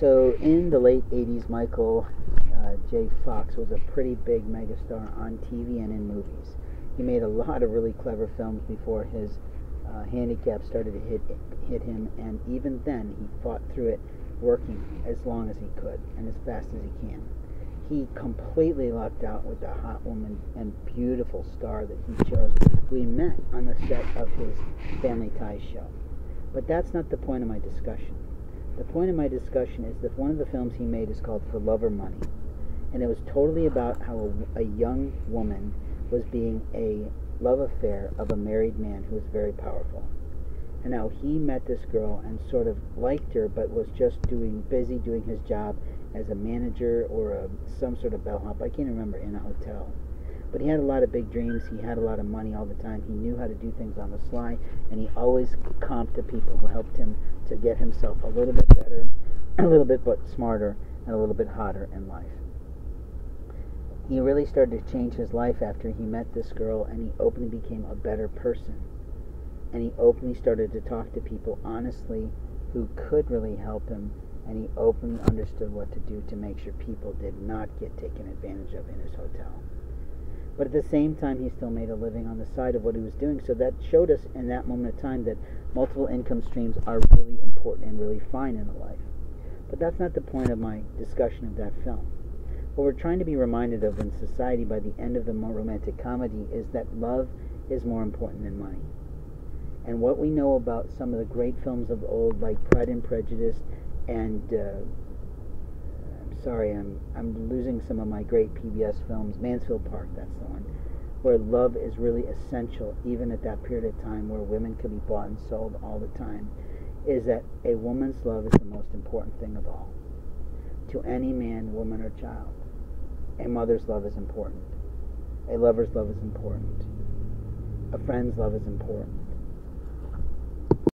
So in the late 80s, Michael uh, J. Fox was a pretty big megastar on TV and in movies. He made a lot of really clever films before his uh, handicap started to hit hit him, and even then he fought through it, working as long as he could and as fast as he can. He completely lucked out with the hot woman and beautiful star that he chose, We met on the set of his Family Ties show. But that's not the point of my discussion. The point of my discussion is that one of the films he made is called For Love or Money, and it was totally about how a, a young woman was being a love affair of a married man who was very powerful. And how he met this girl and sort of liked her, but was just doing busy doing his job as a manager or a, some sort of bellhop. I can't remember in a hotel. But he had a lot of big dreams. He had a lot of money all the time. He knew how to do things on the sly, and he always comped to people who helped him to get himself a little bit better, a little bit but smarter, and a little bit hotter in life he really started to change his life after he met this girl and he openly became a better person. And he openly started to talk to people honestly who could really help him and he openly understood what to do to make sure people did not get taken advantage of in his hotel. But at the same time, he still made a living on the side of what he was doing. So that showed us in that moment of time that multiple income streams are really important and really fine in a life. But that's not the point of my discussion of that film. What we're trying to be reminded of in society by the end of the romantic comedy is that love is more important than money. And what we know about some of the great films of old, like Pride and Prejudice, and uh, sorry, I'm I'm losing some of my great PBS films. Mansfield Park, that's the one, where love is really essential, even at that period of time where women could be bought and sold all the time. Is that a woman's love is the most important thing of all to any man, woman, or child. A mother's love is important. A lover's love is important. A friend's love is important.